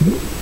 Mm-hmm.